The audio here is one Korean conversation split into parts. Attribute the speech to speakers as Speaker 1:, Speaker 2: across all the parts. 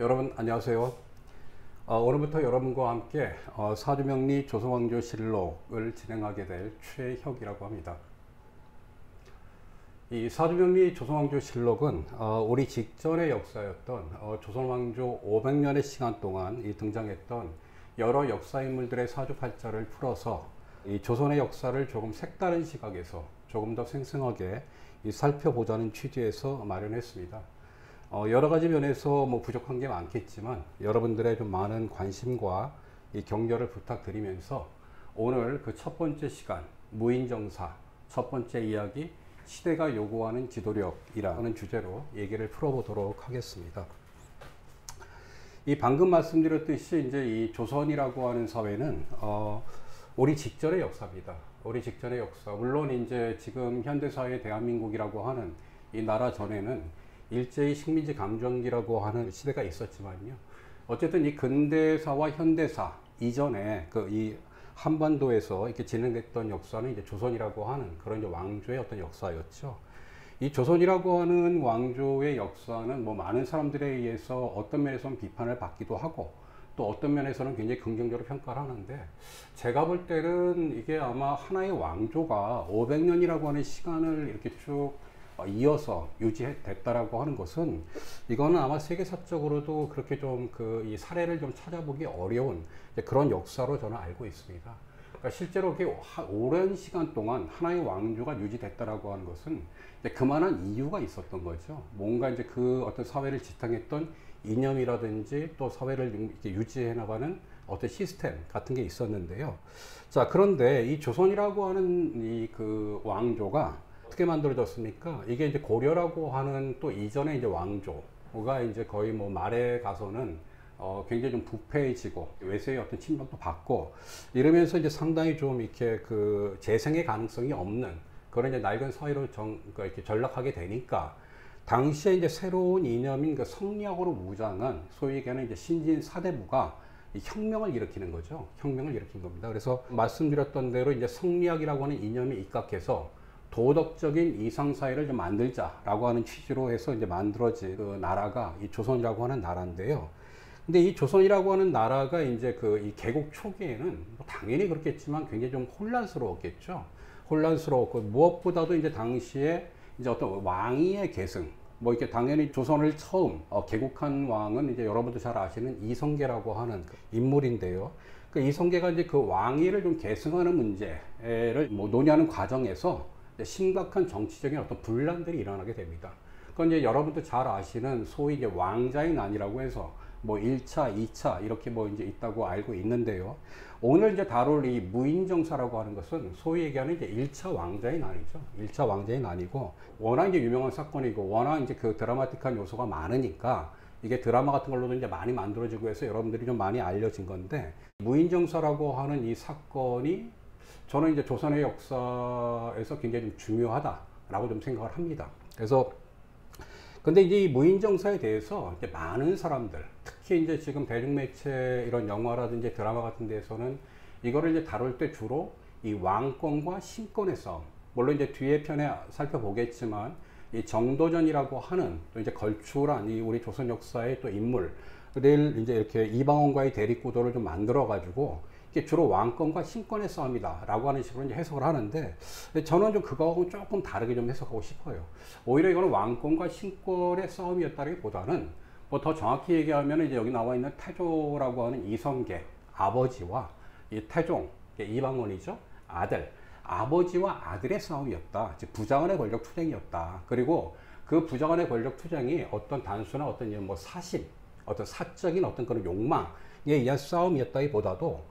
Speaker 1: 여러분 안녕하세요. 어, 오늘부터 여러분과 함께 어, 사주명리 조선왕조실록을 진행하게 될 최혁이라고 합니다. 이 사주명리 조선왕조실록은 어, 우리 직전의 역사였던 어, 조선왕조 500년의 시간 동안 이 등장했던 여러 역사 인물들의 사주팔자를 풀어서 이 조선의 역사를 조금 색다른 시각에서 조금 더 생생하게 살펴보자는 취지에서 마련했습니다. 어, 여러 가지 면에서 뭐 부족한 게 많겠지만 여러분들의 좀 많은 관심과 이 격려를 부탁드리면서 오늘 그 첫 번째 시간 무인정사 첫 번째 이야기 시대가 요구하는 지도력이라는 주제로 얘기를 풀어보도록 하겠습니다. 이 방금 말씀드렸듯이 이제 이 조선이라고 하는 사회는 어, 우리 직전의 역사입니다. 우리 직전의 역사. 물론 이제 지금 현대 사회 대한민국이라고 하는 이 나라 전에는 일제히 식민지 감정기라고 하는 시대가 있었지만요. 어쨌든 이 근대사와 현대사 이전에 그 이 한반도에서 이렇게 진행됐던 역사는 이제 조선이라고 하는 그런 이제 왕조의 어떤 역사였죠. 이 조선이라고 하는 왕조의 역사는 뭐 많은 사람들에 의해서 어떤 면에서는 비판을 받기도 하고 또 어떤 면에서는 굉장히 긍정적으로 평가를 하는데 제가 볼 때는 이게 아마 하나의 왕조가 500년이라고 하는 시간을 이렇게 쭉 어, 이어서 유지됐다라고 하는 것은 이거는 아마 세계사적으로도 그렇게 좀 그 이 사례를 좀 찾아보기 어려운 그런 역사로 저는 알고 있습니다. 그러니까 실제로 그 오랜 시간 동안 하나의 왕조가 유지됐다라고 하는 것은 그만한 이유가 있었던 거죠. 뭔가 이제 그 어떤 사회를 지탱했던 이념이라든지 또 사회를 유지해 나가는 어떤 시스템 같은 게 있었는데요. 자, 그런데 이 조선이라고 하는 이 그 왕조가 어떻게 만들어졌습니까? 이게 이제 고려라고 하는 또 이전에 이제 왕조가 이제 거의 뭐 말에 가서는 어 굉장히 좀 부패해지고 외세의 어떤 침범도 받고 이러면서 이제 상당히 좀 이렇게 그 재생의 가능성이 없는 그런 이제 낡은 사회로 정, 그러니까 이렇게 전락하게 되니까 당시에 이제 새로운 이념인 그 성리학으로 무장한 소위 얘기하는 이제 신진 사대부가 혁명을 일으키는 거죠. 혁명을 일으킨 겁니다. 그래서 말씀드렸던 대로 이제 성리학이라고 하는 이념이 입각해서 도덕적인 이상 사회를 좀 만들자라고 하는 취지로 해서 이제 만들어진 그 나라가 이 조선이라고 하는 나라인데요. 근데 이 조선이라고 하는 나라가 이제 그 이 개국 초기에는 뭐 당연히 그렇겠지만 굉장히 좀 혼란스러웠겠죠. 혼란스러웠고 무엇보다도 이제 당시에 이제 어떤 왕위의 계승 뭐 이렇게 당연히 조선을 처음 어, 개국한 왕은 이제 여러분도 잘 아시는 이성계라고 하는 그 인물인데요. 그 이성계가 이제 그 왕위를 좀 계승하는 문제를 뭐 논의하는 과정에서 심각한 정치적인 어떤 분란들이 일어나게 됩니다. 그건 이제 여러분도 잘 아시는 소위 이제 왕자의 난이라고 해서 뭐 1차, 2차 이렇게 뭐 이제 있다고 알고 있는데요. 오늘 이제 다룰 이 무인정사라고 하는 것은 소위 얘기하는 이제 1차 왕자의 난이죠. 1차 왕자의 난이고 워낙 이제 유명한 사건이고 워낙 이제 그 드라마틱한 요소가 많으니까 이게 드라마 같은 걸로도 이제 많이 만들어지고 해서 여러분들이 좀 많이 알려진 건데 무인정사라고 하는 이 사건이 저는 이제 조선의 역사에서 굉장히 좀 중요하다라고 좀 생각을 합니다. 그래서 근데 이제 이 무인정사에 대해서 이제 많은 사람들, 특히 이제 지금 대중매체 이런 영화라든지 드라마 같은 데서는 이거를 이제 다룰 때 주로 이 왕권과 신권의 싸움, 물론 이제 뒤에 편에 살펴보겠지만 이 정도전이라고 하는 또 이제 걸출한 이 우리 조선 역사의 또 인물을 이제 이렇게 이방원과의 대립구도를 좀 만들어 가지고 주로 왕권과 신권의 싸움이다라고 하는 식으로 이제 해석을 하는데 저는 좀 그거하고 조금 다르게 좀 해석하고 싶어요. 오히려 이거는 왕권과 신권의 싸움이었다기보다는 뭐 더 정확히 얘기하면 이제 여기 나와 있는 태조라고 하는 이성계 아버지와 이 태종 이방원이죠 아들 아버지와 아들의 싸움이었다. 즉 부자간의 권력 투쟁이었다. 그리고 그 부자간의 권력 투쟁이 어떤 단순한 어떤 뭐 사심, 어떤 사적인 어떤 그런 욕망에 의한 싸움이었다기보다도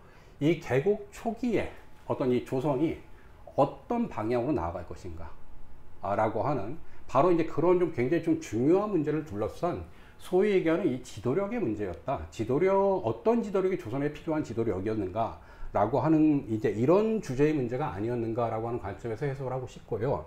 Speaker 1: 이 개국 초기에 어떤 이 조선이 어떤 방향으로 나아갈 것인가 라고 하는 바로 이제 그런 좀 굉장히 좀 중요한 문제를 둘러싼 소위 얘기하는 이 지도력의 문제였다. 지도력, 어떤 지도력이 조선에 필요한 지도력이었는가 라고 하는 이제 이런 주제의 문제가 아니었는가 라고 하는 관점에서 해석을 하고 싶고요.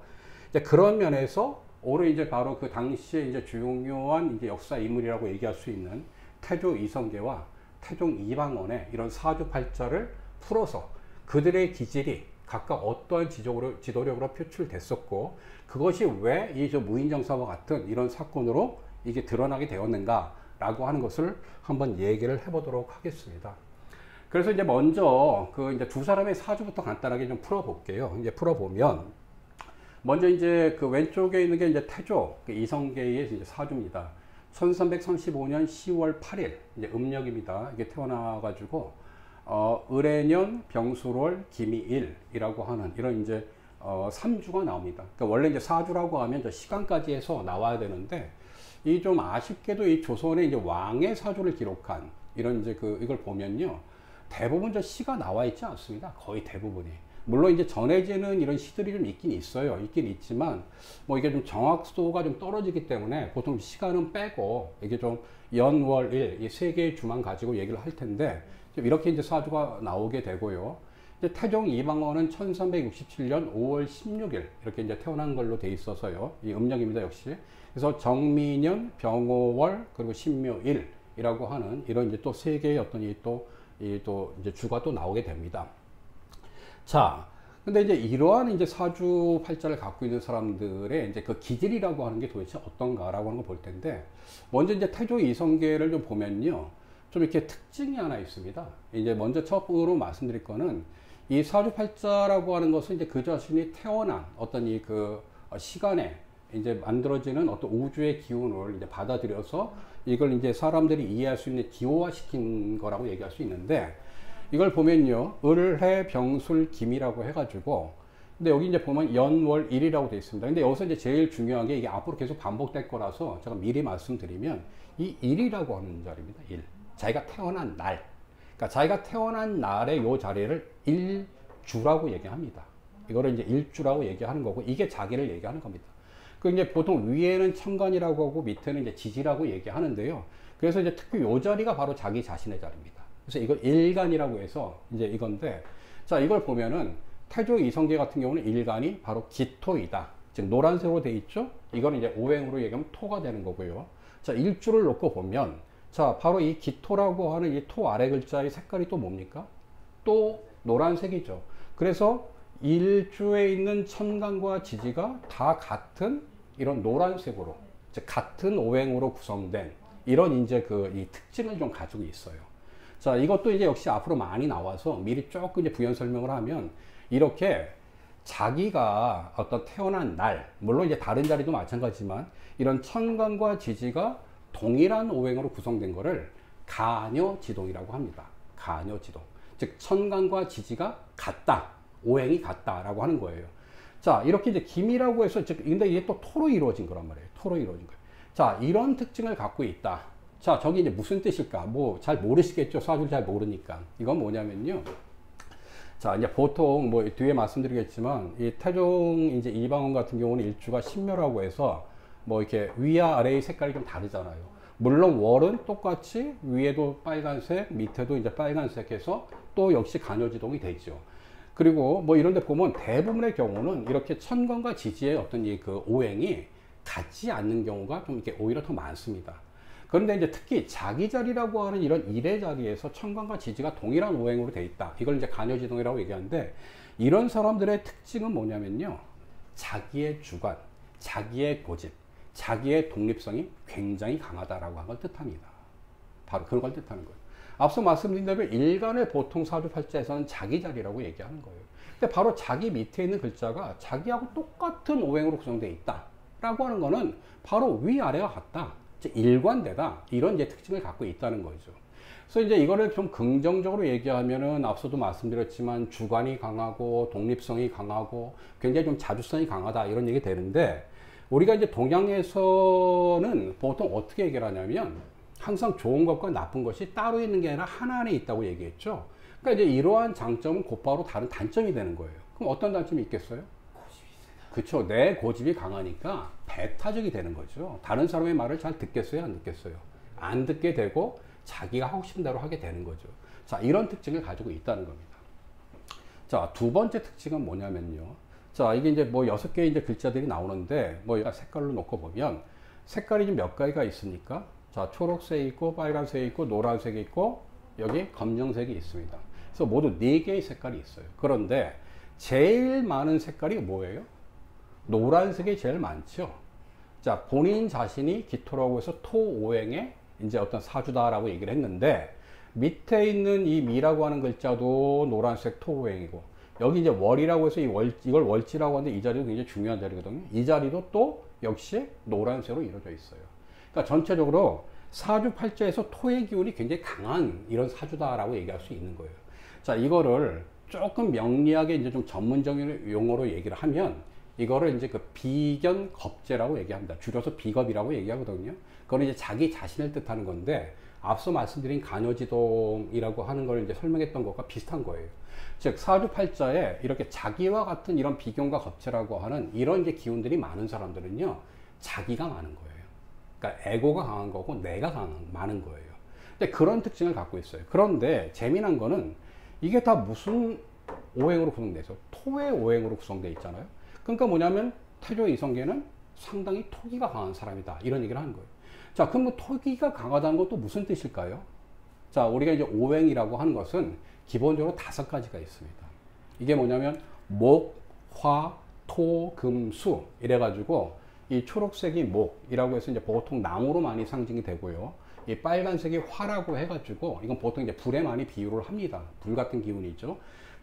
Speaker 1: 이제 그런 면에서 오늘 이제 바로 그 당시에 이제 중요한 이제 역사 인물이라고 얘기할 수 있는 태조 이성계와 태종 이방원의 이런 사주팔자를 풀어서 그들의 기질이 각각 어떠한 지적으로, 지도력으로 표출됐었고 그것이 왜 이 무인정사와 같은 이런 사건으로 이게 드러나게 되었는가 라고 하는 것을 한번 얘기를 해보도록 하겠습니다. 그래서 이제 먼저 그 이제 두 사람의 사주부터 간단하게 좀 풀어볼게요. 이제 풀어보면 먼저 이제 그 왼쪽에 있는 게 이제 태조 그 이성계의 이제 사주입니다. 1335년 10월 8일 이제 음력입니다. 이게 태어나 가지고 어, 을해년 병술월 기미일이라고 하는 이런 이제 어, 3주가 나옵니다. 그러니까 원래 이제 4주라고 하면 저 시간까지 해서 나와야 되는데 이 좀 아쉽게도 이 조선의 이제 왕의 사주를 기록한 이런 이제 그 이걸 보면요. 대부분 저 시가 나와 있지 않습니다. 거의 대부분이. 물론 이제 전해지는 이런 시들이 좀 있긴 있어요. 있긴 있지만 뭐 이게 좀 정확도가 좀 떨어지기 때문에 보통 시간은 빼고 이게 좀 연월일 이 세 개의 주만 가지고 얘기를 할 텐데 이렇게 이제 사주가 나오게 되고요. 이제 태종 이방원은 1367년 5월 16일 이렇게 이제 태어난 걸로 돼 있어서요. 이 음력입니다, 역시. 그래서 정미년, 병오월, 그리고 신묘일이라고 하는 이런 이제 또 세 개의 어떤 이또이또 이제 주가 또 나오게 됩니다. 자, 근데 이제 이러한 이제 사주 팔자를 갖고 있는 사람들의 이제 그 기질이라고 하는 게 도대체 어떤가라고 하는 걸 볼 텐데, 먼저 이제 태조 이성계를 좀 보면요. 좀 이렇게 특징이 하나 있습니다. 이제 먼저 첫으로 말씀드릴 거는 이 사주 팔자라고 하는 것은 이제 그 자신이 태어난 어떤 이 그 시간에 이제 만들어지는 어떤 우주의 기운을 이제 받아들여서 이걸 이제 사람들이 이해할 수 있는 기호화시킨 거라고 얘기할 수 있는데 이걸 보면요. 을해 병술 김이라고 해가지고 근데 여기 이제 보면 연월 일이라고 되어 있습니다. 근데 여기서 이제 제일 중요한 게 이게 앞으로 계속 반복될 거라서 제가 미리 말씀드리면 이 일이라고 하는 자리입니다. 일. 자기가 태어난 날. 그러니까 자기가 태어난 날의 요 자리를 일주라고 얘기합니다. 이거를 이제 일주라고 얘기하는 거고 이게 자기를 얘기하는 겁니다. 그 이제 보통 위에는 천간이라고 하고 밑에는 이제 지지라고 얘기하는데요. 그래서 이제 특히 요 자리가 바로 자기 자신의 자리입니다. 그래서 이걸 일간이라고 해서 이제 이건데 자 이걸 보면은 태조 이성계 같은 경우는 일간이 바로 기토이다. 즉 노란색으로 돼 있죠. 이거는 이제 오행으로 얘기하면 토가 되는 거고요. 자 일주를 놓고 보면 자, 바로 이 기토라고 하는 이 토 아래 글자의 색깔이 또 뭡니까? 또 노란색이죠. 그래서 일주에 있는 천간과 지지가 다 같은 이런 노란색으로, 즉 같은 오행으로 구성된 이런 이제 그 이 특징을 좀 가지고 있어요. 자, 이것도 이제 역시 앞으로 많이 나와서 미리 조금 이제 부연 설명을 하면 이렇게 자기가 어떤 태어난 날, 물론 이제 다른 자리도 마찬가지지만 이런 천간과 지지가 동일한 오행으로 구성된 것을 가녀지동이라고 합니다. 가녀지동. 즉 천간과 지지가 같다. 오행이 같다라고 하는 거예요. 자, 이렇게 이제 김이라고 해서 즉 근데 이게 또 토로 이루어진 거란 말이에요. 토로 이루어진 거예요. 자, 이런 특징을 갖고 있다. 자, 저기 이제 무슨 뜻일까? 뭐 잘 모르시겠죠. 사주를 잘 모르니까. 이건 뭐냐면요. 자, 이제 보통 뭐 뒤에 말씀드리겠지만 이 태종 이제 이방원 같은 경우는 일주가 신묘라고 해서 뭐 이렇게 위와 아래의 색깔이 좀 다르잖아요. 물론 월은 똑같이 위에도 빨간색, 밑에도 이제 빨간색 해서 또 역시 간여지동이 되죠. 그리고 뭐 이런 데 보면 대부분의 경우는 이렇게 천간과 지지의 어떤 이 그 오행이 같지 않는 경우가 좀 이렇게 오히려 더 많습니다. 그런데 이제 특히 자기 자리라고 하는 이런 일의 자리에서 천간과 지지가 동일한 오행으로 돼 있다. 이걸 이제 간여지동이라고 얘기하는데 이런 사람들의 특징은 뭐냐면요. 자기의 주관, 자기의 고집, 자기의 독립성이 굉장히 강하다라고 하는 걸 뜻합니다. 바로 그런 걸 뜻하는 거예요. 앞서 말씀드린 대로 일간의 보통 사주팔자에서는 자기 자리라고 얘기하는 거예요. 근데 바로 자기 밑에 있는 글자가 자기하고 똑같은 오행으로 구성되어 있다 라고 하는 거는 바로 위아래가 같다. 일관되다. 이런 이제 특징을 갖고 있다는 거죠. 그래서 이제 이거를 좀 긍정적으로 얘기하면은 앞서도 말씀드렸지만 주관이 강하고 독립성이 강하고 굉장히 좀 자주성이 강하다 이런 얘기 되는데 우리가 이제 동양에서는 보통 어떻게 얘기하냐면 항상 좋은 것과 나쁜 것이 따로 있는 게 아니라 하나 안에 있다고 얘기했죠. 그러니까 이제 이러한 장점은 곧바로 다른 단점이 되는 거예요. 그럼 어떤 단점이 있겠어요? 그쵸. 내 고집이 강하니까 배타적이 되는 거죠. 다른 사람의 말을 잘 듣겠어요? 안 듣겠어요? 안 듣게 되고 자기가 하고 싶은 대로 하게 되는 거죠. 자, 이런 특징을 가지고 있다는 겁니다. 자, 두 번째 특징은 뭐냐면요. 자, 이게 이제 뭐 여섯 개의 이제 글자들이 나오는데 뭐 색깔로 놓고 보면 색깔이 좀몇 가지가 있습니까? 자, 초록색 있고 빨간색 있고 노란색 있고 여기 검정색이 있습니다. 그래서 모두 네 개의 색깔이 있어요. 그런데 제일 많은 색깔이 뭐예요? 노란색이 제일 많죠. 자, 본인 자신이 기토라고 해서 토오행의 이제 어떤 사주다라고 얘기를 했는데 밑에 있는 이 미라고 하는 글자도 노란색 토오행이고 여기 이제 월이라고 해서 이 월, 이걸 월지라고 하는데 이 자리도 굉장히 중요한 자리거든요. 이 자리도 또 역시 노란색으로 이루어져 있어요. 그러니까 전체적으로 사주 팔자에서 토의 기운이 굉장히 강한 이런 사주다라고 얘기할 수 있는 거예요. 자, 이거를 조금 명리하게 이제 좀 전문적인 용어로 얘기를 하면 이거를 이제 그 비견 겁제라고 얘기합니다. 줄여서 비겁이라고 얘기하거든요. 그거는 이제 자기 자신을 뜻하는 건데 앞서 말씀드린 간여지동이라고 하는 걸 이제 설명했던 것과 비슷한 거예요. 즉 사주팔자에 이렇게 자기와 같은 이런 비견과 겁체라고 하는 이런 이제 기운들이 많은 사람들은요 자기가 많은 거예요. 그러니까 에고가 강한 거고 내가 강한 많은 거예요. 근데 그런 특징을 갖고 있어요. 그런데 재미난 거는 이게 다 무슨 오행으로 구성돼서 토의 오행으로 구성되어 있잖아요. 그러니까 뭐냐면 태조 이성계는 상당히 토기가 강한 사람이다 이런 얘기를 하는 거예요. 자, 그럼 뭐 토기가 강하다는 것도 무슨 뜻일까요? 자, 우리가 이제 오행이라고 하는 것은 기본적으로 다섯 가지가 있습니다. 이게 뭐냐면 목, 화, 토, 금, 수 이래가지고 이 초록색이 목이라고 해서 이제 보통 나무로 많이 상징이 되고요. 이 빨간색이 화라고 해가지고 이건 보통 이제 불에 많이 비유를 합니다. 불 같은 기운이 있죠.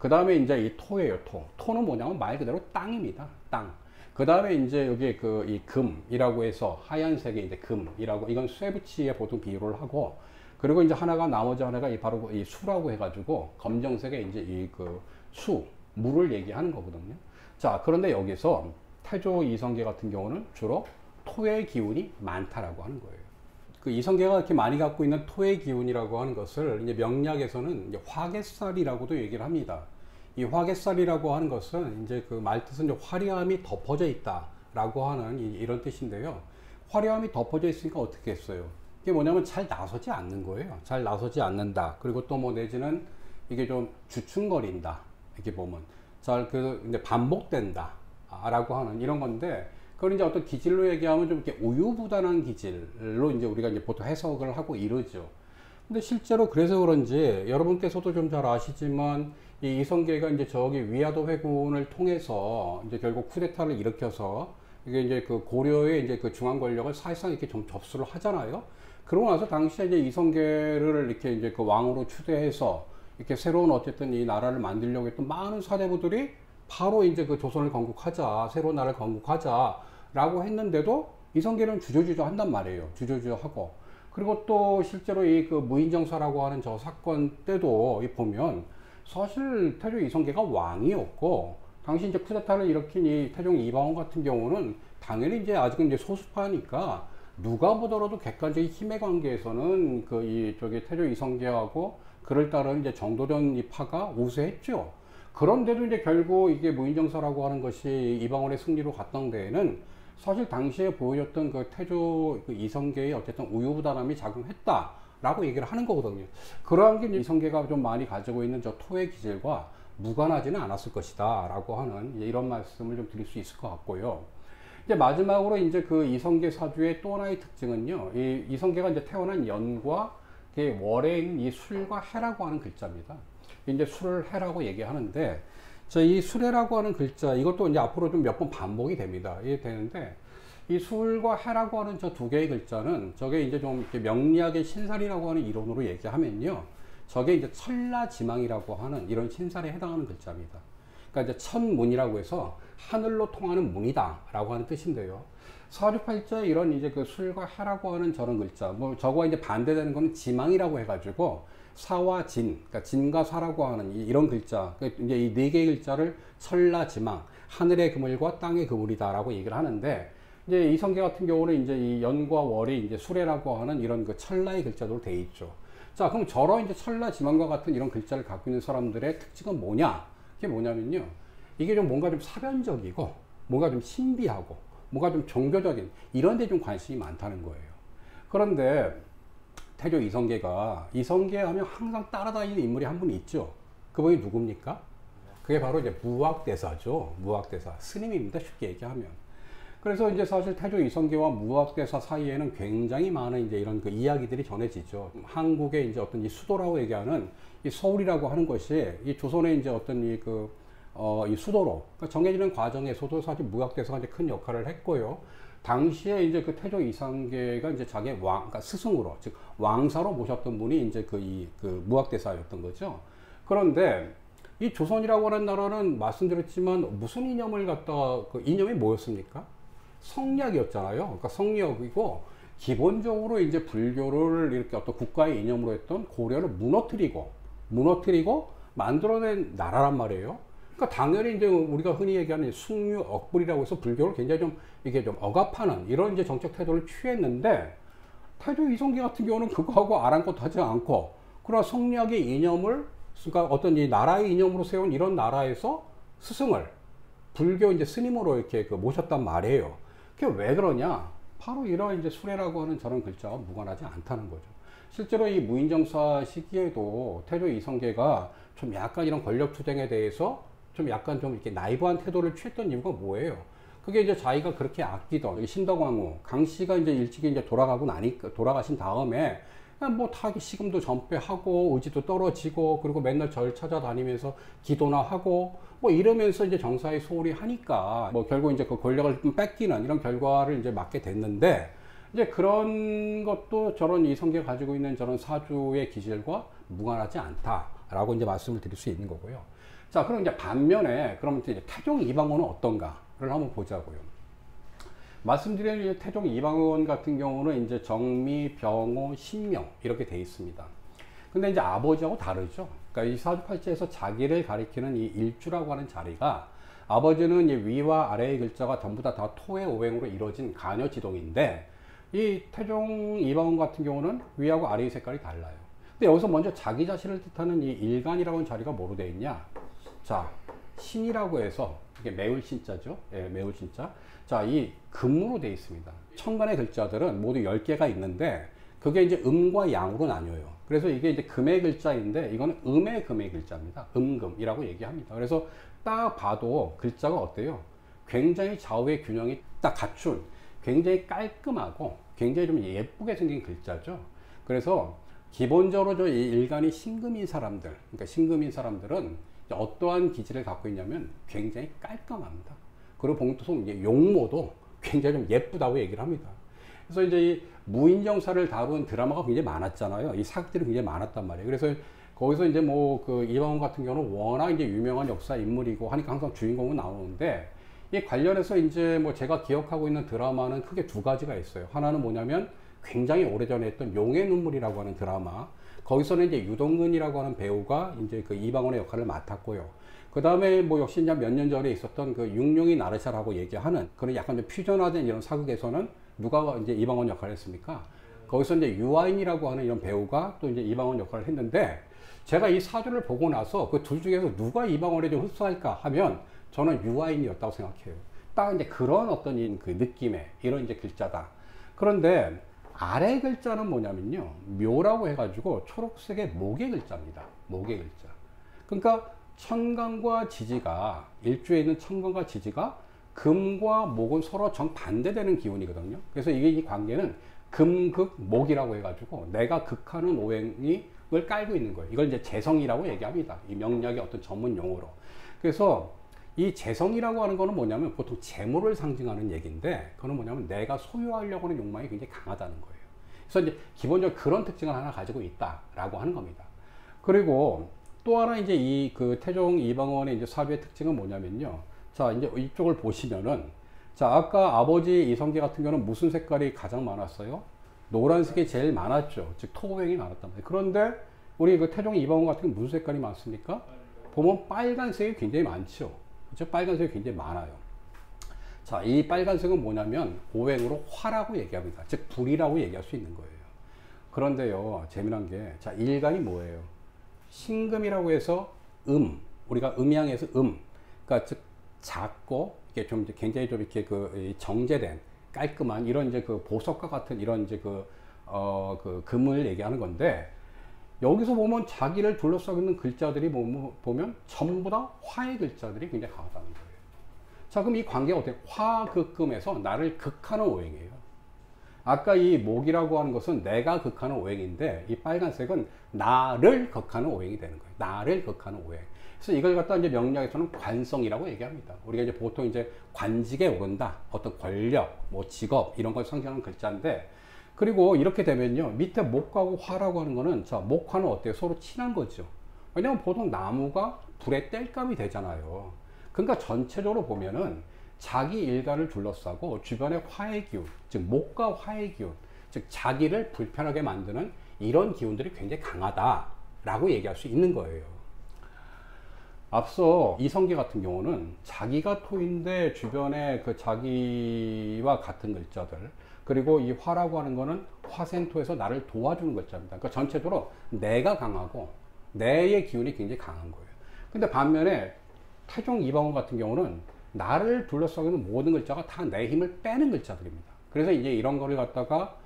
Speaker 1: 그 다음에 이제 이 토예요, 토. 토는 뭐냐면 말 그대로 땅입니다. 땅. 그 다음에 이제 여기 그 이 금이라고 해서 하얀색의 이제 금이라고 이건 쇠붙이에 보통 비유를 하고 그리고 이제 하나가 나머지 하나가 이 바로 이 수라고 해가지고 검정색의 이제 이 그 수, 물을 얘기하는 거거든요. 자, 그런데 여기서 태조 이성계 같은 경우는 주로 토의 기운이 많다라고 하는 거예요. 그 이성계가 이렇게 많이 갖고 있는 토의 기운이라고 하는 것을 이제 명리학에서는 이제 화개살이라고도 얘기를 합니다. 이 화개살이라고 하는 것은 이제 그 말뜻은 이제 화려함이 덮어져 있다라고 하는 이, 런 뜻인데요. 화려함이 덮어져 있으니까 어떻게 했어요? 이게 뭐냐면 잘 나서지 않는 거예요. 잘 나서지 않는다. 그리고 또 뭐 내지는 이게 좀 주춤거린다. 이렇게 보면 잘 그 이제 반복된다. 라고 하는 이런 건데 그걸 이제 어떤 기질로 얘기하면 좀 이렇게 우유부단한 기질로 이제 우리가 이제 보통 해석을 하고 이러죠. 근데 실제로 그래서 그런지 여러분께서도 좀 잘 아시지만 이 이성계가 이제 저기 위화도 회군을 통해서 이제 결국 쿠데타를 일으켜서 이게 이제 그 고려의 이제 그 중앙 권력을 사실상 이렇게 좀 접수를 하잖아요. 그러고 나서 당시에 이제 이성계를 이렇게 이제 그 왕으로 추대해서 이렇게 새로운 어쨌든 이 나라를 만들려고 했던 많은 사대부들이 바로 이제 그 조선을 건국하자, 새로운 나라를 건국하자 라고 했는데도 이성계는 주저주저 한단 말이에요. 주저주저 하고. 그리고 또 실제로 이 그 무인정사라고 하는 저 사건 때도 보면 사실 태조 이성계가 왕이었고 당시 이제 쿠데타를 일으킨 이 태종 이방원 같은 경우는 당연히 이제 아직은 이제 소수파니까 누가 보더라도 객관적인 힘의 관계에서는 그 이 저기 태조 이성계하고 그를 따른 이제 정도전 이 파가 우세했죠. 그런데도 이제 결국 이게 무인정사라고 하는 것이 이방원의 승리로 갔던 데에는 사실 당시에 보여줬던 그 태조 그 이성계의 어쨌든 우유부단함이 작용했다 라고 얘기를 하는 거거든요. 그러한 게 이성계가 좀 많이 가지고 있는 저 토의 기질과 무관하지는 않았을 것이다 라고 하는 이런 말씀을 좀 드릴 수 있을 것 같고요. 이제 마지막으로 이제 그 이성계 사주의 또 하나의 특징은요. 이 이성계가 이제 태어난 연과 월에 있는 이 술과 해라고 하는 글자입니다. 이제 술을 해라고 얘기하는데 저이 수레라고 하는 글자 이것도 이제 앞으로 좀 몇 번 반복이 됩니다. 이게 되는데 이 술과 해라고 하는 저 두 개의 글자는 저게 이제 좀 명리학의 신살이라고 하는 이론으로 얘기하면요. 저게 이제 천라지망이라고 하는 이런 신살에 해당하는 글자입니다. 그러니까 이제 천문이라고 해서 하늘로 통하는 문이다라고 하는 뜻인데요. 사주팔자에 이런 이제 그 술과 해라고 하는 저런 글자, 뭐 저거와 이제 반대되는 거는 지망이라고 해가지고 사와 진, 그러니까 진과 사라고 하는 이 런 글자, 그러니까 이제 이 네 개의 글자를 설라지망, 하늘의 그물과 땅의 그물이다라고 얘기를 하는데, 이제 이성계 같은 경우는 이제 이 연과 월이 이제 수레라고 하는 이런 그 철라의 글자로 돼 있죠. 자, 그럼 저런 이제 철라 지망과 같은 이런 글자를 갖고 있는 사람들의 특징은 뭐냐? 그게 뭐냐면요. 이게 좀 뭔가 좀 사변적이고, 뭔가 좀 신비하고, 뭔가 좀 종교적인 이런 데 좀 관심이 많다는 거예요. 그런데 태조 이성계가 이성계 하면 항상 따라다니는 인물이 한 분 있죠. 그분이 누굽니까? 그게 바로 이제 무학대사죠. 무학대사. 스님입니다. 쉽게 얘기하면. 그래서 이제 사실 태조 이성계와 무학대사 사이에는 굉장히 많은 이제 이런 그 이야기들이 전해지죠. 한국의 이제 어떤 이 수도라고 얘기하는 이 서울이라고 하는 것이 이 조선의 이제 어떤 이 그, 어, 이 수도로 그러니까 정해지는 과정에서도 사실 무학대사가 이제 큰 역할을 했고요. 당시에 이제 그 태조 이상계가 이제 자기 왕, 그러니까 스승으로, 즉 왕사로 모셨던 분이 이제 그 이 그 무학대사였던 거죠. 그런데 이 조선이라고 하는 나라는 말씀드렸지만 무슨 이념을 갖다가 그 이념이 뭐였습니까? 성리학이었잖아요. 그러니까 성리학이고 기본적으로 이제 불교를 이렇게 어떤 국가의 이념으로 했던 고려를 무너뜨리고 무너뜨리고 만들어낸 나라란 말이에요. 그러니까 당연히 이제 우리가 흔히 얘기하는 숭유 억불이라고 해서 불교를 굉장히 좀 이게 좀 억압하는 이런 이제 정책 태도를 취했는데 태조 이성계 같은 경우는 그거하고 아랑곳하지 않고 그러나 성리학의 이념을 그러니까 어떤 이 나라의 이념으로 세운 이런 나라에서 스승을 불교 이제 스님으로 이렇게 그 모셨단 말이에요. 그게 왜 그러냐? 바로 이런 이제 수레라고 하는 저런 글자와 무관하지 않다는 거죠. 실제로 이 무인정사 시기에도 태조 이성계가 좀 약간 이런 권력 투쟁에 대해서 좀 약간 좀 이렇게 나이브한 태도를 취했던 이유가 뭐예요? 그게 이제 자기가 그렇게 아끼던 신덕왕후 강 씨가 이제 일찍이 이제 돌아가고 나니까 돌아가신 다음에 뭐 타기 시금도 전폐하고 의지도 떨어지고 그리고 맨날 절 찾아다니면서 기도나 하고 뭐 이러면서 이제 정사에 소홀히 하니까 뭐 결국 이제 그 권력을 좀 뺏기는 이런 결과를 이제 맞게 됐는데 이제 그런 것도 저런 이성계 가지고 있는 저런 사주의 기질과 무관하지 않다라고 이제 말씀을 드릴 수 있는 거고요. 자, 그럼 이제 반면에 그럼 이제 태종 이방원은 어떤가를 한번 보자고요. 말씀드린 태종 이방원 같은 경우는 이제 정미, 병호, 신명 이렇게 돼 있습니다. 근데 이제 아버지하고 다르죠. 그러니까 이 사주팔자에서 자기를 가리키는 이 일주라고 하는 자리가 아버지는 이 위와 아래의 글자가 전부 다, 다 토의 오행으로 이루어진 간여지동인데 이 태종 이방원 같은 경우는 위하고 아래의 색깔이 달라요. 근데 여기서 먼저 자기 자신을 뜻하는 이 일간이라고 하는 자리가 뭐로 되어 있냐? 자, 신이라고 해서 이게 매울 신자죠. 예, 매울 신자. 자, 이 금으로 되어 있습니다. 천간의 글자들은 모두 10개가 있는데 그게 이제 음과 양으로 나뉘어요. 그래서 이게 이제 금의 글자인데 이거는 음의 금의 글자입니다. 음금이라고 얘기합니다. 그래서 딱 봐도 글자가 어때요? 굉장히 좌우의 균형이 딱 갖춘 굉장히 깔끔하고 굉장히 좀 예쁘게 생긴 글자죠. 그래서 기본적으로 저 일간이 신금인 사람들, 그러니까 신금인 사람들은 어떠한 기질을 갖고 있냐면 굉장히 깔끔합니다. 그리고 봉투송 용모도 굉장히 좀 예쁘다고 얘기를 합니다. 그래서 이제 이 무인정사를 다룬 드라마가 굉장히 많았잖아요. 이 사극들이 굉장히 많았단 말이에요. 그래서 거기서 이제 뭐 그 이방원 같은 경우는 워낙 이제 유명한 역사 인물이고 하니까 항상 주인공은 나오는데 이 관련해서 이제 뭐 제가 기억하고 있는 드라마는 크게 두 가지가 있어요. 하나는 뭐냐면 굉장히 오래전에 했던 용의 눈물이라고 하는 드라마. 거기서는 이제 유동근이라고 하는 배우가 이제 그 이방원의 역할을 맡았고요. 그 다음에 뭐 역시 이제 몇 년 전에 있었던 그 육룡이 나르샤라고 얘기하는 그런 약간 좀 퓨전화된 이런 사극에서는 누가 이제 이방원 역할을 했습니까? 거기서 이제 유아인이라고 하는 이런 배우가 또 이제 이방원 역할을 했는데 제가 이 사주를 보고 나서 그 둘 중에서 누가 이방원에 좀 흡수할까 하면 저는 유아인이었다고 생각해요. 딱 이제 그런 어떤 그 느낌의 이런 이제 글자다. 그런데 아래 글자는 뭐냐면요. 묘라고 해가지고 초록색의 목의 글자입니다. 목의 글자. 그러니까 천간과 지지가 일주에 있는 천간과 지지가 금과 목은 서로 정반대되는 기운이거든요. 그래서 이게 이 관계는 금극목이라고 해가지고 내가 극하는 오행을 깔고 있는 거예요. 이걸 이제 재성이라고 얘기합니다. 이 명략의 어떤 전문 용어로. 그래서 이 재성이라고 하는 거는 뭐냐면 보통 재물을 상징하는 얘기인데 그거는 뭐냐면 내가 소유하려고 하는 욕망이 굉장히 강하다는 거예요. 그래서 이제 기본적으로 그런 특징을 하나 가지고 있다라고 하는 겁니다. 그리고 또 하나 이제 이 그 태종 이방원의 이제 사주의 특징은 뭐냐면요. 자, 이제 이쪽을 보시면은 자, 아까 아버지 이성계 같은 경우는 무슨 색깔이 가장 많았어요? 노란색이 제일 많았죠. 즉 토호행이 많았단 말이에요. 그런데 우리 그 태종 이방원 같은 경우 무슨 색깔이 많습니까? 보면 빨간색이 굉장히 많죠. 그렇죠? 빨간색이 굉장히 많아요. 자, 이 빨간색은 뭐냐면 오행으로 화라고 얘기합니다. 즉 불이라고 얘기할 수 있는 거예요. 그런데요, 재미난 게, 자, 일간이 뭐예요? 신금이라고 해서 음, 우리가 음양에서 음, 그러니까 즉 작고 이게 좀 굉장히 좀 이렇게 그 정제된 깔끔한 이런 이제 그 보석과 같은 이런 이제 그, 어, 그 금을 얘기하는 건데 여기서 보면 자기를 둘러싸고 있는 글자들이 보면 전부 다 화의 글자들이 굉장히 강하다는 거예요. 자, 그럼 이 관계가 어때요? 화극금에서 나를 극하는 오행이에요. 아까 이 목이라고 하는 것은 내가 극하는 오행인데 이 빨간색은 나를 극하는 오행이 되는 거예요. 나를 극하는 오행. 그래서 이걸 갖다 이제 명리학에서는 관성이라고 얘기합니다. 우리가 이제 보통 이제 관직에 오른다, 어떤 권력, 뭐 직업 이런 걸 상징하는 글자인데 그리고 이렇게 되면요 밑에 목하고 화라고 하는 거는 자 목화는 어때요? 서로 친한 거죠. 왜냐면 보통 나무가 불에 뗄감이 되잖아요. 그러니까 전체적으로 보면은 자기 일가를 둘러싸고 주변의 화의 기운, 즉 목과 화의 기운, 즉 자기를 불편하게 만드는 이런 기운들이 굉장히 강하다 라고 얘기할 수 있는 거예요. 앞서 이성계 같은 경우는 자기가 토인데 주변에 그 자기와 같은 글자들 그리고 이 화라고 하는 거는 화생토에서 나를 도와주는 글자입니다. 그러니까 전체적으로 내가 강하고 내의 기운이 굉장히 강한 거예요. 근데 반면에 태종 이방원 같은 경우는 나를 둘러싸고 있는 모든 글자가 다 내 힘을 빼는 글자들입니다. 그래서 이제 이런 거를 갖다가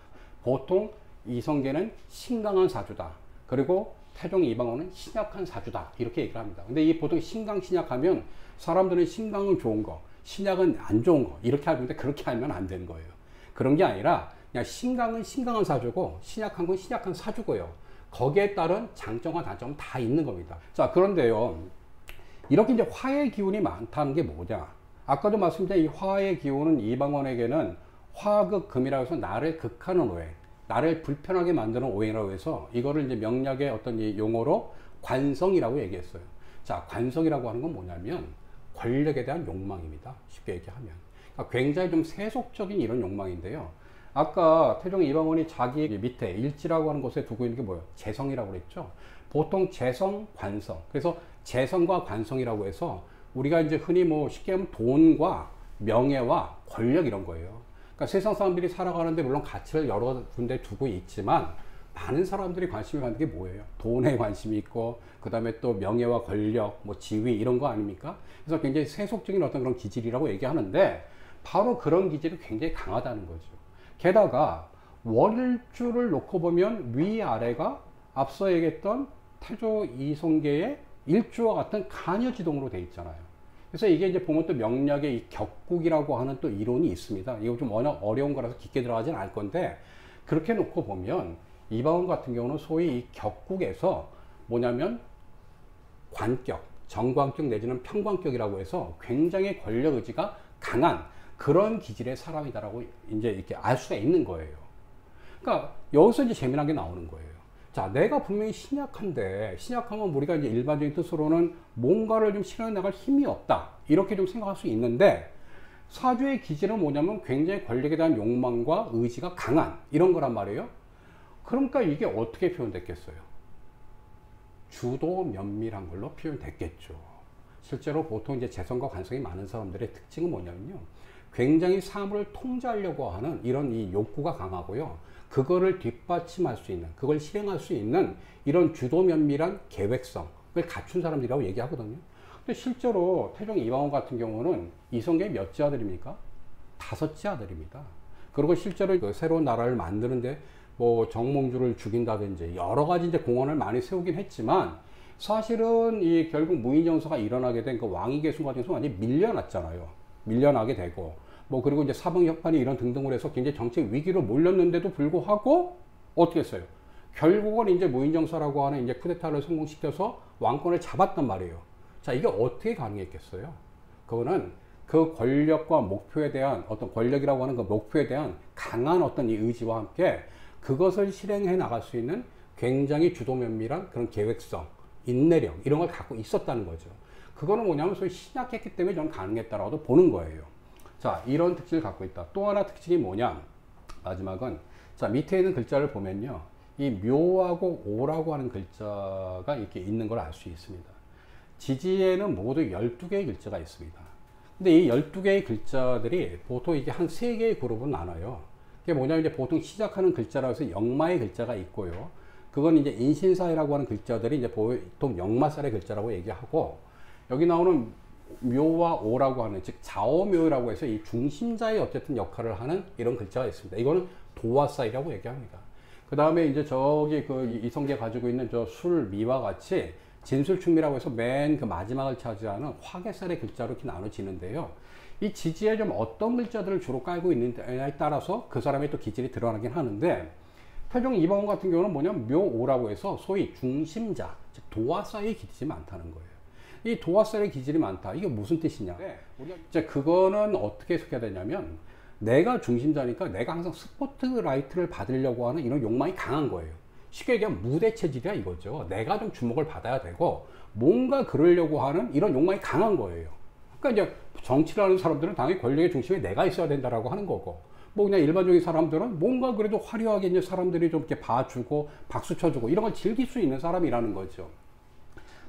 Speaker 1: 보통 이성계는 신강한 사주다. 그리고 태종 이방원은 신약한 사주다. 이렇게 얘기를 합니다. 근데 이 보통 신강, 신약하면 사람들은 신강은 좋은 거, 신약은 안 좋은 거. 이렇게 알고 있는데 그렇게 알면 안 되는 거예요. 그런 게 아니라 그냥 신강은 신강한 사주고 신약한 건 신약한 사주고요. 거기에 따른 장점과 단점은 다 있는 겁니다. 자, 그런데요. 이렇게 이제 화의 기운이 많다는 게 뭐냐? 아까도 말씀드린 이 화의 기운은 이방원에게는 화극 금이라고 해서 나를 극하는 오행, 나를 불편하게 만드는 오행이라고 해서 이거를 이제 명략의 어떤 이 용어로 관성이라고 얘기했어요. 자, 관성이라고 하는 건 뭐냐면 권력에 대한 욕망입니다. 쉽게 얘기하면. 그러니까 굉장히 좀 세속적인 이런 욕망인데요. 아까 태종 이방원이 자기 밑에 일지라고 하는 곳에 두고 있는 게 뭐예요? 재성이라고 그랬죠. 보통 재성, 관성. 그래서 재성과 관성이라고 해서 우리가 이제 흔히 뭐 쉽게 하면 돈과 명예와 권력 이런 거예요. 그러니까 세상 사람들이 살아가는데 물론 가치를 여러 군데 두고 있지만 많은 사람들이 관심을 갖는 게 뭐예요? 돈에 관심이 있고 그 다음에 또 명예와 권력, 뭐 지위 이런 거 아닙니까? 그래서 굉장히 세속적인 어떤 그런 기질이라고 얘기하는데 바로 그런 기질이 굉장히 강하다는 거죠. 게다가 월주를 놓고 보면 위아래가 앞서 얘기했던 태조 이성계의 일주와 같은 간여지동으로 돼 있잖아요. 그래서 이게 이제 보면 또 명략의 이 격국이라고 하는 또 이론이 있습니다. 이거 좀 워낙 어려운 거라서 깊게 들어가지는 않을 건데 그렇게 놓고 보면 이방원 같은 경우는 소위 이 격국에서 뭐냐면 관격, 정관격 내지는 평관격이라고 해서 굉장히 권력 의지가 강한 그런 기질의 사람이다라고 이제 이렇게 알 수가 있는 거예요. 그러니까 여기서 이제 재미난 게 나오는 거예요. 자, 내가 분명히 신약한데, 신약하면 우리가 이제 일반적인 뜻으로는 뭔가를 좀 실현해 나갈 힘이 없다. 이렇게 좀 생각할 수 있는데, 사주의 기질은 뭐냐면 굉장히 권력에 대한 욕망과 의지가 강한 이런 거란 말이에요. 그러니까 이게 어떻게 표현됐겠어요? 주도 면밀한 걸로 표현됐겠죠. 실제로 보통 이제 재성과 관성이 많은 사람들의 특징은 뭐냐면요. 굉장히 사물을 통제하려고 하는 이런 이 욕구가 강하고요. 그거를 뒷받침할 수 있는, 그걸 실행할 수 있는 이런 주도 면밀한 계획성을 갖춘 사람들이라고 얘기하거든요. 근데 실제로 태종 이방원 같은 경우는 이성계의 몇째 아들입니까? 다섯째 아들입니다. 그리고 실제로 그 새로운 나라를 만드는데 뭐 정몽주를 죽인다든지 여러 가지 이제 공헌을 많이 세우긴 했지만 사실은 이 결국 무인정서가 일어나게 된 그 왕위 계승 과정에서 완전히 밀려났잖아요. 밀려나게 되고 뭐 그리고 이제 사법 협판이 이런 등등으로 해서 굉장히 정책 위기로 몰렸는데도 불구하고 어떻게 했어요? 결국은 이제 무인정서라고 하는 이제 쿠데타를 성공시켜서 왕권을 잡았단 말이에요. 자, 이게 어떻게 가능했겠어요? 그거는 그 권력과 목표에 대한 어떤 권력이라고 하는 그 목표에 대한 강한 어떤 이 의지와 함께 그것을 실행해 나갈 수 있는 굉장히 주도 면밀한 그런 계획성, 인내력 이런 걸 갖고 있었다는 거죠. 그거는 뭐냐면 소위 신약했기 때문에 저는 가능했다라고 보는 거예요. 자, 이런 특징을 갖고 있다. 또 하나 특징이 뭐냐? 마지막은 자, 밑에 있는 글자를 보면요. 이 묘하고 오라고 하는 글자가 이렇게 있는 걸 알 수 있습니다. 지지에는 모두 12개의 글자가 있습니다. 근데 이 12개의 글자들이 보통 이게 한 3개의 그룹은 나눠요. 그게 뭐냐면 이제 보통 시작하는 글자라고 해서 영마의 글자가 있고요. 그건 이제 인신사이라고 하는 글자들이 이제 보통 영마살의 글자라고 얘기하고 여기 나오는 묘와 오라고 하는 즉 자오묘라고 해서 이 중심자의 어쨌든 역할을 하는 이런 글자가 있습니다. 이거는 도화사이라고 얘기합니다. 그 다음에 이제 저기 그 이성계 가지고 있는 저 술미와 같이 진술충미라고 해서 맨 그 마지막을 차지하는 화개살의 글자로 이렇게 나눠지는데요. 이 지지에 좀 어떤 글자들을 주로 깔고 있느냐에 따라서 그 사람의 또 기질이 드러나긴 하는데 태종 이방원 같은 경우는 뭐냐면 묘오라고 해서 소위 중심자, 즉 도화사의 기질이 많다는 거예요. 이 도화살의 기질이 많다. 이게 무슨 뜻이냐? 네, 이제 그거는 어떻게 해석해야 되냐면 내가 중심자니까 내가 항상 스포트라이트를 받으려고 하는 이런 욕망이 강한 거예요. 쉽게 얘기하면 무대 체질이야 이거죠. 내가 좀 주목을 받아야 되고 뭔가 그러려고 하는 이런 욕망이 강한 거예요. 그러니까 이제 정치를 하는 사람들은 당연히 권력의 중심에 내가 있어야 된다라고 하는 거고 뭐 그냥 일반적인 사람들은 뭔가 그래도 화려하게 이제 사람들이 좀 이렇게 봐주고 박수 쳐주고 이런 걸 즐길 수 있는 사람이라는 거죠.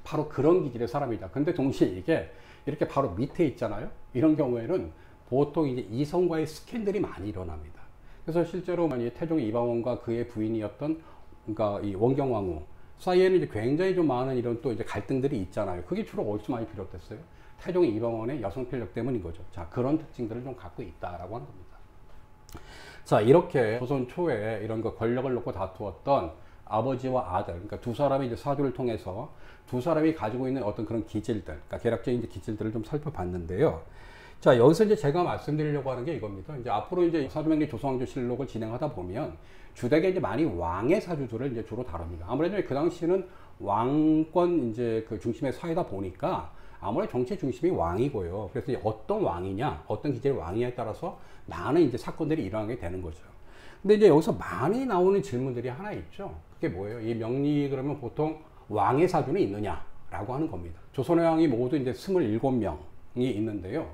Speaker 1: 바로 그런 기질의 사람이다. 근데 동시에 이게 이렇게 바로 밑에 있잖아요. 이런 경우에는 보통 이제 이성과의 스캔들이 많이 일어납니다. 그래서 실제로 태종 이방원과 그의 부인이었던 그러니까 이 원경왕후 사이에는 이제 굉장히 좀 많은 이런 또 이제 갈등들이 있잖아요. 그게 주로 어디서 많이 비롯됐어요? 태종 이방원의 여성 편력 때문인 거죠. 자, 그런 특징들을 좀 갖고 있다라고 하는 겁니다. 자, 이렇게 조선 초에 이런 거 권력을 놓고 다투었던 아버지와 아들, 그러니까 두 사람의 이제 사주를 통해서 두 사람이 가지고 있는 어떤 그런 기질들, 그러니까 계략적인 기질들을 좀 살펴봤는데요. 자, 여기서 이제 제가 말씀드리려고 하는 게 이겁니다. 이제 앞으로 이제 사주명리 조선왕조 실록을 진행하다 보면 주택에 이제 많이 왕의 사주들을 이제 주로 다룹니다. 아무래도 그 당시에는 왕권 이제 그 중심의 사회다 보니까 아무래도 정치 중심이 왕이고요. 그래서 어떤 왕이냐, 어떤 기질의 왕이냐에 따라서 많은 이제 사건들이 일어나게 되는 거죠. 근데 이제 여기서 많이 나오는 질문들이 하나 있죠. 그게 뭐예요? 이 명리 그러면 보통 왕의 사주는 있느냐라고 하는 겁니다. 조선의 왕이 모두 이제 27명이 있는데요.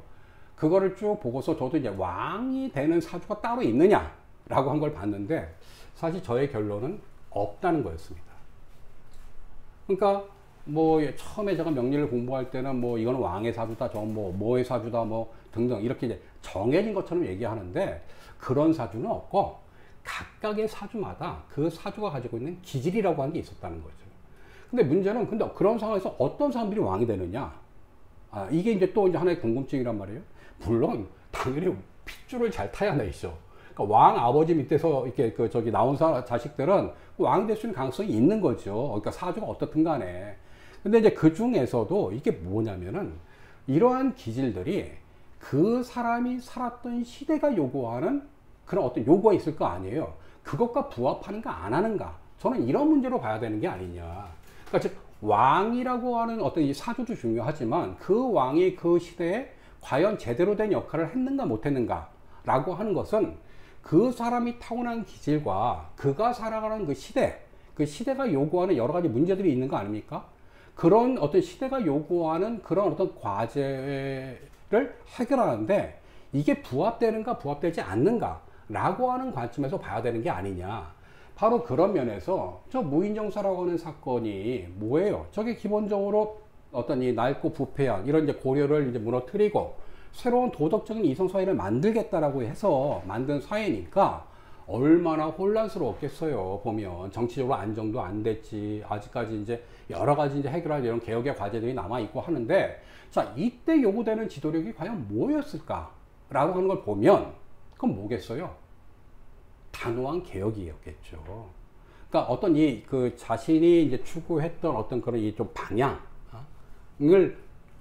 Speaker 1: 그거를 쭉 보고서 저도 이제 왕이 되는 사주가 따로 있느냐라고 한 걸 봤는데 사실 저의 결론은 없다는 거였습니다. 그러니까 뭐 예, 처음에 제가 명리를 공부할 때는 뭐 이거는 왕의 사주다, 저뭐 뭐의 사주다, 뭐 등등 이렇게 이제 정해진 것처럼 얘기하는데 그런 사주는 없고 각각의 사주마다 그 사주가 가지고 있는 기질이라고 하는 게 있었다는 거죠. 근데 문제는 근데 그런 상황에서 어떤 사람들이 왕이 되느냐? 아, 이게 이제 또 이제 하나의 궁금증이란 말이에요. 물론 당연히 핏줄을 잘 타야 되죠. 그러니까 왕 아버지 밑에서 이렇게 그 저기 나온 사, 자식들은 왕이 될 수 있는 가능성이 있는 거죠. 그러니까 사주가 어떻든 간에. 근데 이제 그 중에서도 이게 뭐냐면은 이러한 기질들이 그 사람이 살았던 시대가 요구하는 그런 어떤 요구가 있을 거 아니에요. 그것과 부합하는가 안 하는가. 저는 이런 문제로 봐야 되는 게 아니냐. 그러니까 즉 왕이라고 하는 어떤 이 사주도 중요하지만 그 왕이 그 시대에 과연 제대로 된 역할을 했는가 못했는가 라고 하는 것은 그 사람이 타고난 기질과 그가 살아가는 그 시대, 그 시대가 요구하는 여러 가지 문제들이 있는 거 아닙니까? 그런 어떤 시대가 요구하는 그런 어떤 과제를 해결하는데 이게 부합되는가 부합되지 않는가 라고 하는 관점에서 봐야 되는 게 아니냐. 바로 그런 면에서 저 무인정사라고 하는 사건이 뭐예요? 저게 기본적으로 어떤 이 낡고 부패한 이런 이제 고려를 이제 무너뜨리고 새로운 도덕적인 이성 사회를 만들겠다라고 해서 만든 사회니까 얼마나 혼란스러웠겠어요. 보면 정치적으로 안정도 안 됐지. 아직까지 이제 여러 가지 이제 해결할 이런 개혁의 과제들이 남아 있고 하는데 자 이때 요구되는 지도력이 과연 뭐였을까라고 하는 걸 보면 그건 뭐겠어요? 단호한 개혁이었겠죠. 그러니까 어떤 이 그 자신이 이제 추구했던 어떤 그런 이 좀 방향 을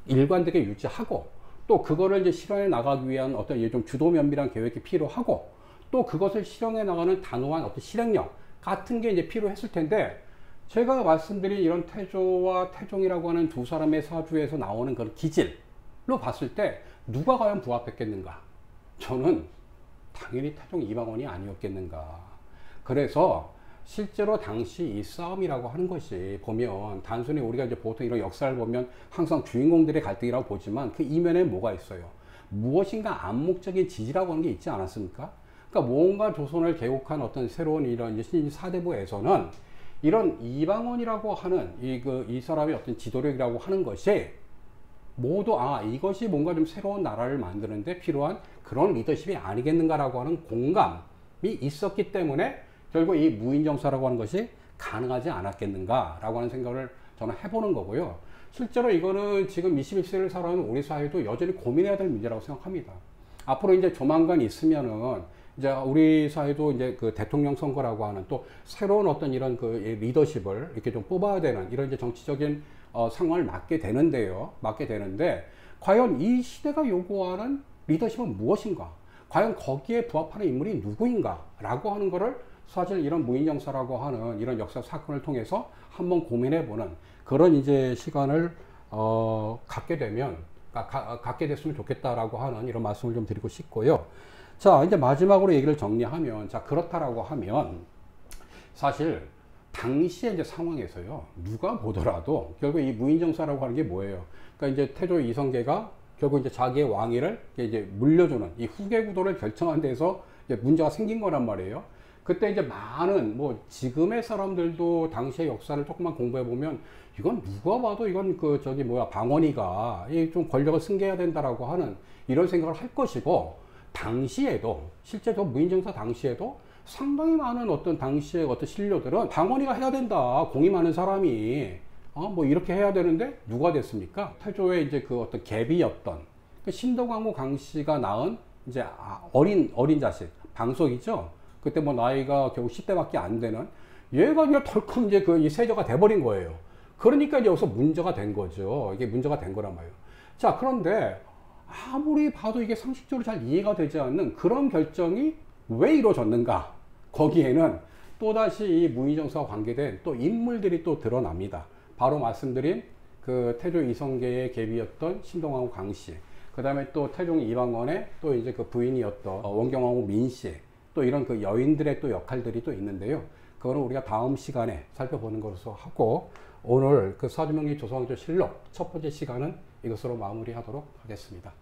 Speaker 1: 일관되게 유지하고 또 그거를 이제 실현해 나가기 위한 어떤 좀 주도 면밀한 계획이 필요하고 또 그것을 실현해 나가는 단호한 어떤 실행력 같은 게 이제 필요했을 텐데 제가 말씀드린 이런 태조와 태종이라고 하는 두 사람의 사주에서 나오는 그런 기질로 봤을 때 누가 과연 부합했겠는가? 저는 당연히 태종 이방원이 아니었겠는가. 그래서 실제로 당시 이 싸움이라고 하는 것이 보면 단순히 우리가 이제 보통 이런 역사를 보면 항상 주인공들의 갈등이라고 보지만 그 이면에 뭐가 있어요? 무엇인가 암묵적인 지지라고 하는 게 있지 않았습니까? 그러니까 뭔가 조선을 개국한 어떤 새로운 이런 신인 사대부에서는 이런 이방원이라고 하는 이, 그, 이 사람의 어떤 지도력이라고 하는 것이 모두 아, 이것이 뭔가 좀 새로운 나라를 만드는데 필요한 그런 리더십이 아니겠는가라고 하는 공감이 있었기 때문에 결국 이 무인정사라고 하는 것이 가능하지 않았겠는가라고 하는 생각을 저는 해보는 거고요. 실제로 이거는 지금 21세를 살아가는 우리 사회도 여전히 고민해야 될 문제라고 생각합니다. 앞으로 이제 조만간 있으면은 이제 우리 사회도 이제 그 대통령 선거라고 하는 또 새로운 어떤 이런 그 리더십을 이렇게 좀 뽑아야 되는 이런 이제 정치적인 어, 상황을 맞게 되는데요. 맞게 되는데 과연 이 시대가 요구하는 리더십은 무엇인가? 과연 거기에 부합하는 인물이 누구인가? 라고 하는 거를 사실 이런 무인정사라고 하는 이런 역사 사건을 통해서 한번 고민해 보는 그런 이제 시간을 어, 갖게 되면 가, 가, 갖게 됐으면 좋겠다라고 하는 이런 말씀을 좀 드리고 싶고요. 자 이제 마지막으로 얘기를 정리하면 자 그렇다라고 하면 사실 당시에 이제 상황에서요 누가 보더라도 결국 이 무인정사라고 하는 게 뭐예요? 그러니까 이제 태조 이성계가 결국 이제 자기의 왕위를 이제 물려주는 이 후계 구도를 결정한 데서 문제가 생긴 거란 말이에요. 그때 이제 많은 뭐 지금의 사람들도 당시의 역사를 조금만 공부해 보면 이건 누가 봐도 이건 그 저기 뭐야 방언이가 좀 권력을 승계해야 된다라고 하는 이런 생각을 할 것이고 당시에도 실제 저 무인정사 당시에도 상당히 많은 어떤 당시의 어떤 신료들은 방언이가 해야 된다 공이 많은 사람이 어 뭐 이렇게 해야 되는데 누가 됐습니까 태조의 이제 그 어떤 갭이었던 그 신덕왕후 강씨가 낳은 이제 아, 어린 어린 자식 방석이죠 그때 뭐 나이가 겨우 10대밖에 안 되는 얘가 그냥 덜컥 이제 그 세자가 돼버린 거예요. 그러니까 여기서 문제가 된 거죠. 이게 문제가 된 거란 말이에요. 자, 그런데 아무리 봐도 이게 상식적으로 잘 이해가 되지 않는 그런 결정이 왜 이루어졌는가? 거기에는 또다시 이 무의정서와 관계된 또 인물들이 또 드러납니다. 바로 말씀드린 그 태조 이성계의 계비였던 신동왕후 강씨, 그 다음에 또 태종 이방원의 또 이제 그 부인이었던 원경왕후 민씨, 또 이런 그 여인들의 또 역할들이 또 있는데요. 그거는 우리가 다음 시간에 살펴보는 것으로 하고 오늘 그 사주명리 조선왕조 실록 첫 번째 시간은 이것으로 마무리하도록 하겠습니다.